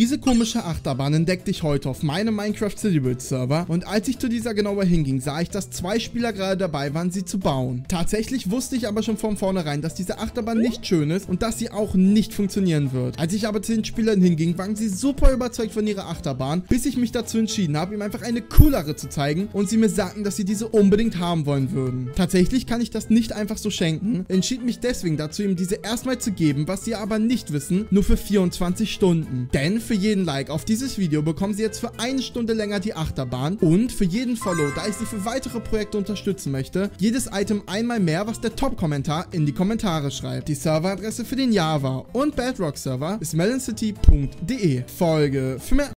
Diese komische Achterbahn entdeckte ich heute auf meinem Minecraft Citybuild Server und als ich zu dieser genauer hinging, sah ich, dass zwei Spieler gerade dabei waren, sie zu bauen. Tatsächlich wusste ich aber schon von vornherein, dass diese Achterbahn nicht schön ist und dass sie auch nicht funktionieren wird. Als ich aber zu den Spielern hinging, waren sie super überzeugt von ihrer Achterbahn, bis ich mich dazu entschieden habe, ihm einfach eine coolere zu zeigen und sie mir sagten, dass sie diese unbedingt haben wollen würden. Tatsächlich kann ich das nicht einfach so schenken, entschied mich deswegen dazu, ihm diese erstmal zu geben, was sie aber nicht wissen, nur für 24 Stunden. Denn für jeden Like auf dieses Video bekommen sie jetzt für eine Stunde länger die Achterbahn und für jeden Follow, da ich sie für weitere Projekte unterstützen möchte, jedes Item einmal mehr, was der Top-Kommentar in die Kommentare schreibt. Die Serveradresse für den Java und Bedrock Server ist meloncity.de. Folge für mehr